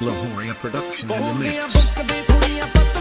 Lahoria production and mix.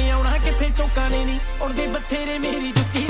ਮੈਂ ਆਉਣਾ ਕਿੱਥੇ ਚੌਕਾਂ ਨੇ ਨਹੀਂ ਉੜਦੇ ਬਥੇਰੇ ਮੇਰੀ ਜੁੱਤੀ